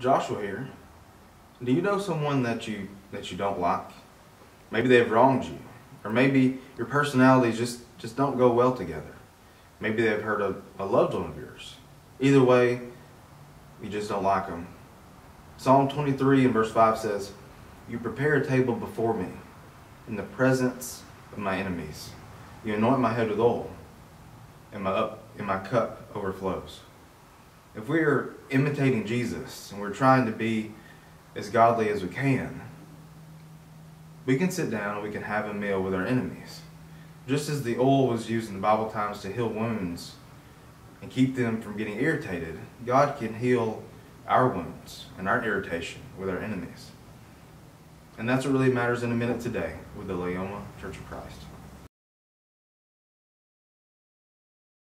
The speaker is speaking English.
Joshua here. Do you know someone that you that you don't like? Maybe they've wronged you, or maybe your personalities just just don't go well together. Maybe they've hurt a, a loved one of yours. Either way, you just don't like them. Psalm 23 and verse 5 says, You prepare a table before me in the presence of my enemies. You anoint my head with oil, and my, up, and my cup overflows. If we are imitating Jesus and we're trying to be as godly as we can, we can sit down and we can have a meal with our enemies. Just as the oil was used in the Bible times to heal wounds and keep them from getting irritated, God can heal our wounds and our irritation with our enemies. And that's what really matters in a minute today with the Leoma Church of Christ.